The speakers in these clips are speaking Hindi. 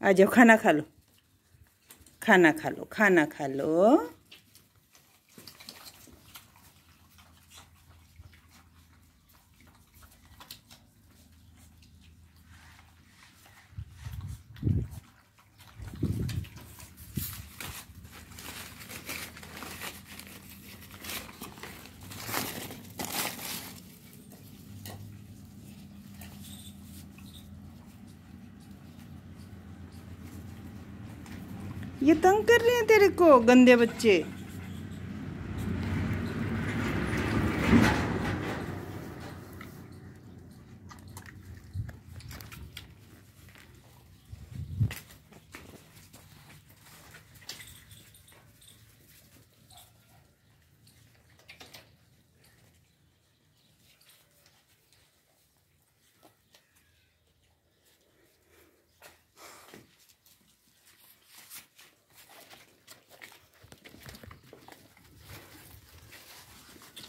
आ जाओ खाना खा लो खाना खा लो खाना खा लो ये तंग कर रहे हैं तेरे को गंदे बच्चे।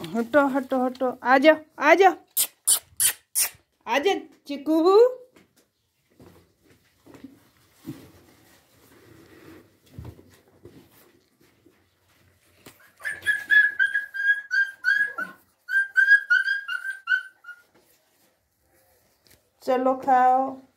हटो हटो हटो। आ जाओ आ जाओ। आ जा चिकू चलो खाओ।